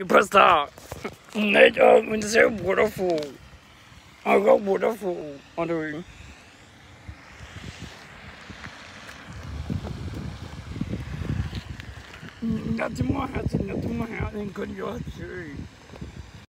You press start. Next up, um, when you say waterfall. I got waterfall on the ring. Not to my house, not to my house, and good your tree.